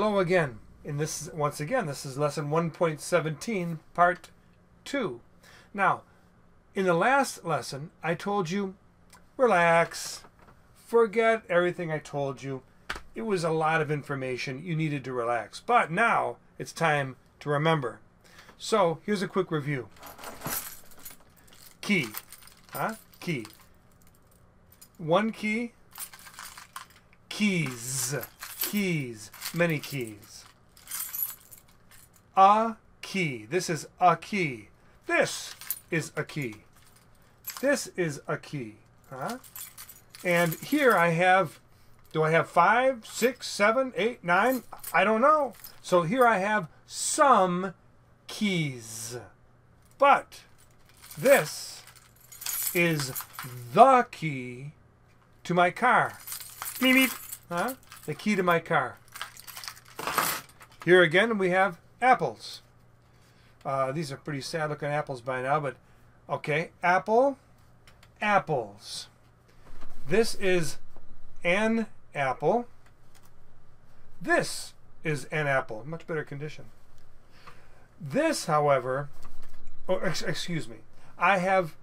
Hello again. In this, once again, this is lesson 1.17, part 2. Now, in the last lesson, I told you, relax, forget everything I told you. It was a lot of information. You needed to relax. But now it's time to remember. So here's a quick review. Key. Huh? Key. One key. Keys. Keys. Many keys. A key. This is a key. This is a key. This is a key. Huh? And here I have, do I have five, six, seven, eight, nine? I don't know. So here I have some keys. But this is the key to my car. Meep, meep. Huh? The key to my car. Here again we have apples. Uh, these are pretty sad looking apples by now, but okay. Apple, apples. This is an apple. This is an apple. Much better condition. This, however, oh, ex excuse me, I have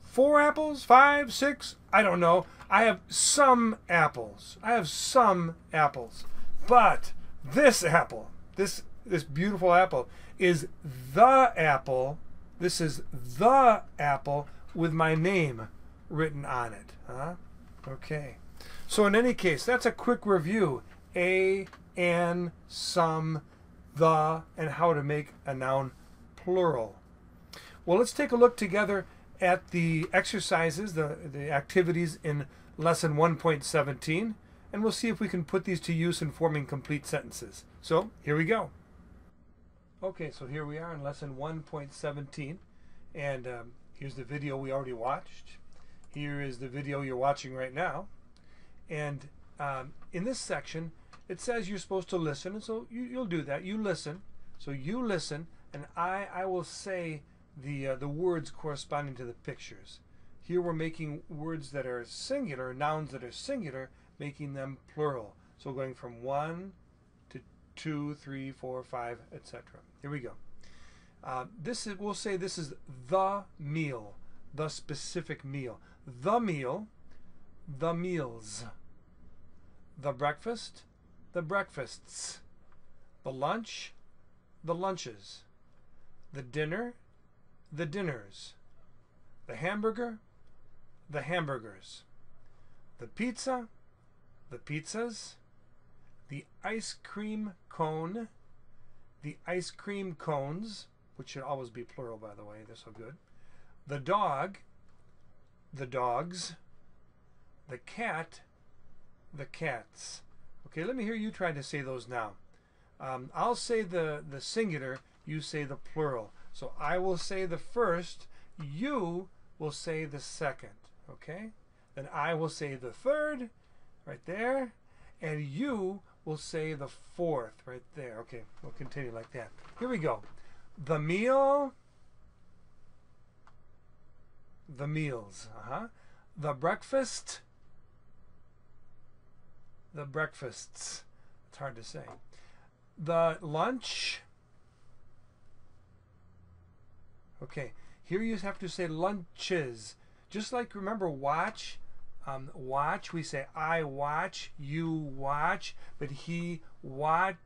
four apples, five, six, I don't know. I have some apples. I have some apples. But this apple, this this beautiful apple is the apple. This is the apple with my name written on it. Huh? Okay. So in any case, that's a quick review. A, and, some, the, and how to make a noun plural. Well, let's take a look together at the exercises, the, the activities in lesson 1.17, and we'll see if we can put these to use in forming complete sentences. So here we go. Okay, so here we are in lesson 1.17, and um, here's the video we already watched. Here is the video you're watching right now. And um, in this section, it says you're supposed to listen, and so you, will do that. You listen. So you listen, and I, I will say the, uh, the words corresponding to the pictures. Here we're making words that are singular, nouns that are singular, making them plural. So going from one to two, three, four, five, etc. Here we go. Uh, this is, we'll say this is the meal, the specific meal. The meal, the meals. The breakfast, the breakfasts. The lunch, the lunches. The dinner, the dinners. The hamburger, the hamburgers. The pizza, the pizzas. The ice cream cone, the ice cream cones, which should always be plural, by the way, they're so good. The dog, the dogs. The cat, the cats. Okay, let me hear you try to say those now. Um, I'll say the, the singular, you say the plural. So I will say the first, you will say the second. Okay? Then I will say the third, right there, and you will say the fourth, right there. Okay, we'll continue like that. Here we go. The meal, the meals. Uh-huh. The breakfast, the breakfasts. It's hard to say. The lunch. Okay, here you have to say lunches. Just like remember watch, um, watch, we say I watch, you watch, but he watches.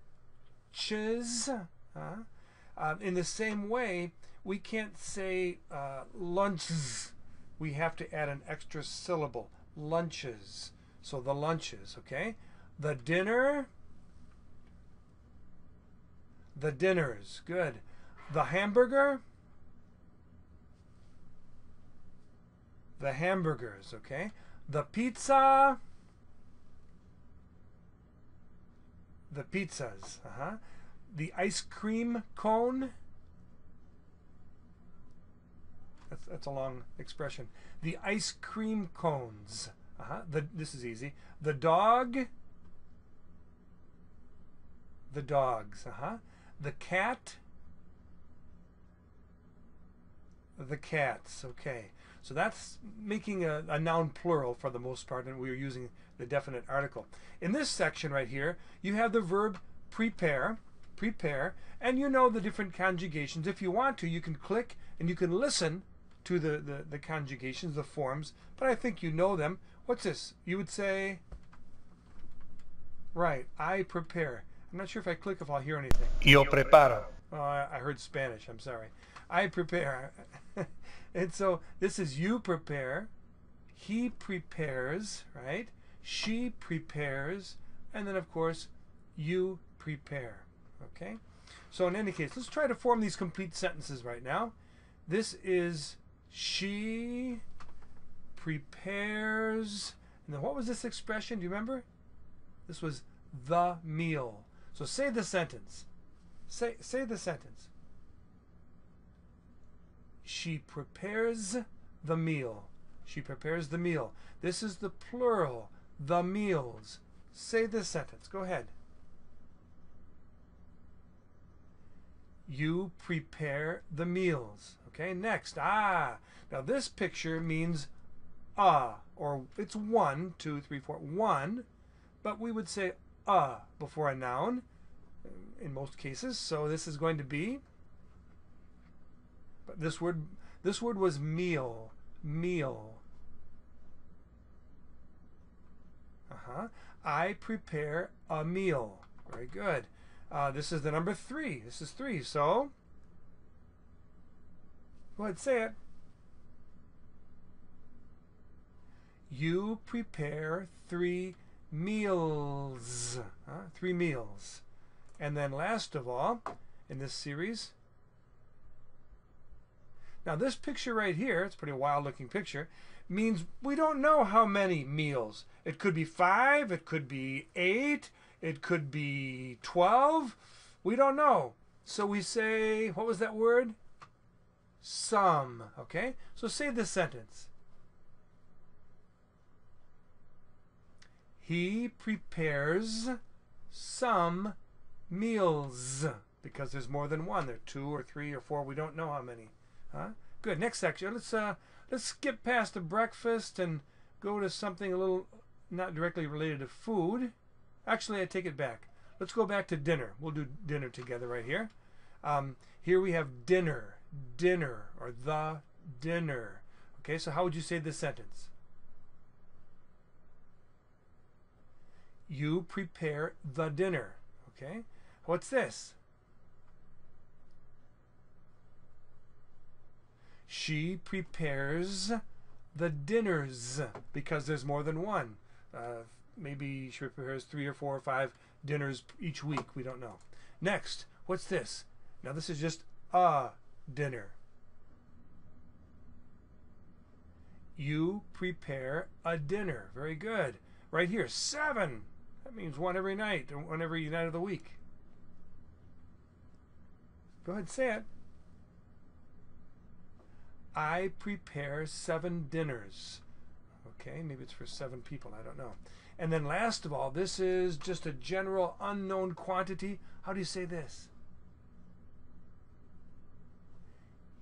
Huh? Um, in the same way, we can't say uh, lunches. We have to add an extra syllable. Lunches. So the lunches, okay? The dinner. The dinners. Good. The hamburger. The hamburgers, okay? The pizza. The pizzas. Uh-huh. The ice cream cone. That's, that's a long expression. The ice cream cones. Uh-huh. The, this is easy. The dog. The dogs. Uh-huh. The cat. The cats. Okay. So that's making a, a noun plural for the most part, and we are using the definite article. In this section right here, you have the verb prepare, prepare, and you know the different conjugations. If you want to, you can click and you can listen to the, the, the conjugations, the forms, but I think you know them. What's this? You would say, right, I prepare. I'm not sure if I click if I'll hear anything. Yo preparo. Oh, I, I heard Spanish. I'm sorry. I prepare. and so this is you prepare. He prepares, right? She prepares. And then, of course, you prepare. Okay? So, in any case, let's try to form these complete sentences right now. This is she prepares. And then, what was this expression? Do you remember? This was the meal. So, say the sentence. Say, say the sentence. She prepares the meal. She prepares the meal. This is the plural, the meals. Say this sentence. Go ahead. You prepare the meals. Okay, next. Ah, now this picture means a, or it's one, two, three, four, one, but we would say a before a noun in most cases. So this is going to be, but this word, this word was meal, meal. Uh-huh. I prepare a meal. Very good. Uh, this is the number three. This is three. So, go ahead, say it. You prepare three meals. Huh? Three meals. And then last of all, in this series, now this picture right here, it's a pretty wild looking picture, means we don't know how many meals. It could be five, it could be eight, it could be 12. We don't know. So we say, what was that word? Some. Okay? So say this sentence. He prepares some meals because there's more than one. There are two or three or four. We don't know how many. Huh? Good. Next section. Let's uh let's skip past the breakfast and go to something a little not directly related to food. Actually, I take it back. Let's go back to dinner. We'll do dinner together right here. Um, here we have dinner, dinner, or the dinner. Okay, so how would you say this sentence? You prepare the dinner. Okay, what's this? She prepares the dinners because there's more than one. Uh, maybe she prepares three or four or five dinners each week. We don't know. Next, what's this? Now, this is just a dinner. You prepare a dinner. Very good. Right here, seven. That means one every night, one every night of the week. Go ahead, say it. I prepare seven dinners. Okay, maybe it's for seven people. I don't know. And then last of all, this is just a general unknown quantity. How do you say this?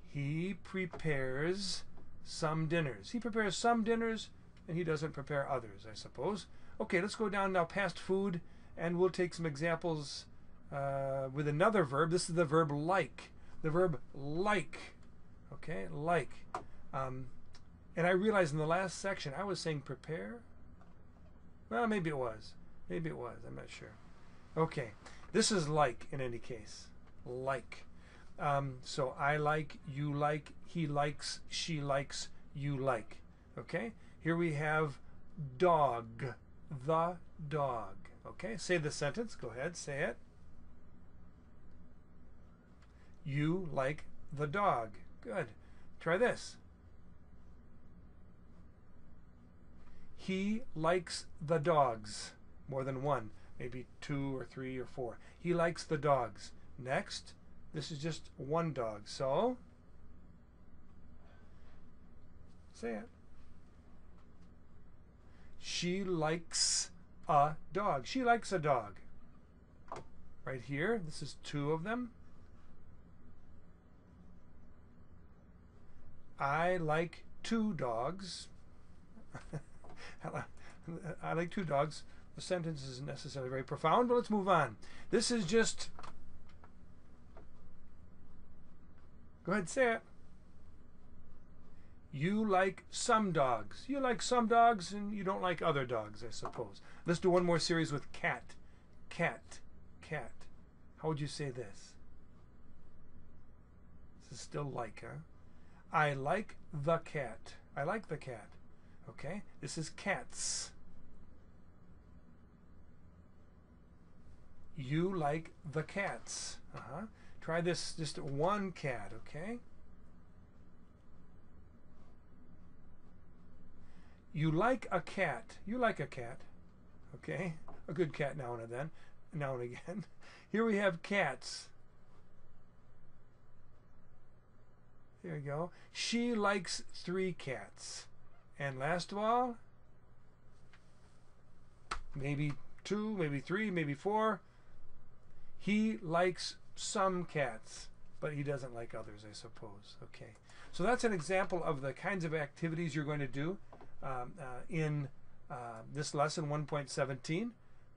He prepares some dinners. He prepares some dinners and he doesn't prepare others, I suppose. Okay, let's go down now past food and we'll take some examples uh, with another verb. This is the verb like. The verb like. Okay, like. Um, and I realized in the last section I was saying prepare. Well, maybe it was. Maybe it was. I'm not sure. Okay. This is like in any case. Like. Um, so I like, you like, he likes, she likes, you like. Okay? Here we have dog. The dog. Okay? Say the sentence. Go ahead. Say it. You like the dog. Good. Try this. He likes the dogs. More than one. Maybe two or three or four. He likes the dogs. Next, this is just one dog. So, say it. She likes a dog. She likes a dog. Right here, this is two of them. I like two dogs. I like two dogs. The sentence isn't necessarily very profound, but let's move on. This is just. Go ahead, say it. You like some dogs. You like some dogs and you don't like other dogs, I suppose. Let's do one more series with cat. Cat. Cat. How would you say this? This is still like, huh? I like the cat. I like the cat. Okay? This is cats. You like the cats. Uh-huh. Try this just one cat, okay? You like a cat. You like a cat. Okay? A good cat now and then. Now and again. Here we have cats. There you go. She likes three cats. And last of all, maybe two, maybe three, maybe four. He likes some cats, but he doesn't like others, I suppose. Okay. So that's an example of the kinds of activities you're going to do um, uh, in uh, this lesson 1.17.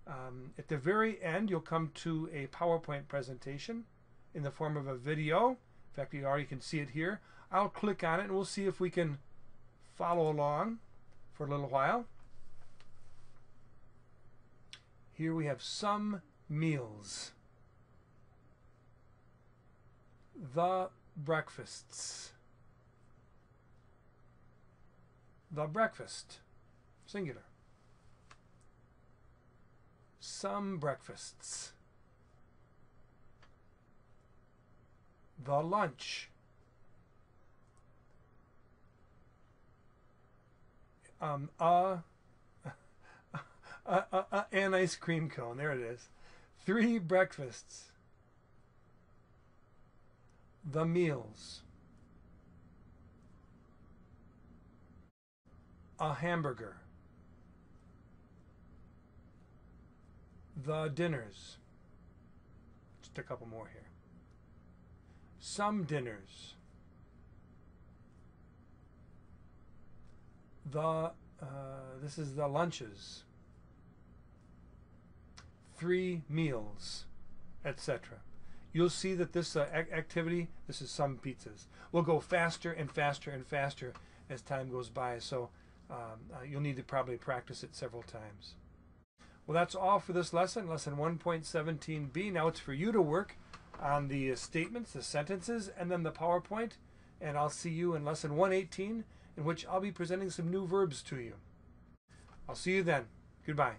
Um, at the very end, you'll come to a PowerPoint presentation in the form of a video. In fact, you already can see it here. I'll click on it and we'll see if we can follow along for a little while. Here we have some meals. The breakfasts. The breakfast, singular. Some breakfasts. The lunch. Um, uh, uh, an ice cream cone. There it is. Three breakfasts. The meals. a hamburger. The dinners. Just a couple more here. Some dinners. The uh, this is the lunches. Three meals, etc. You'll see that this uh, activity, this is some pizzas, will go faster and faster and faster as time goes by. So um, uh, you'll need to probably practice it several times. Well, that's all for this lesson, lesson 1.17b. Now it's for you to work on the statements, the sentences, and then the PowerPoint. And I'll see you in lesson 118, in which I'll be presenting some new verbs to you. I'll see you then. Goodbye.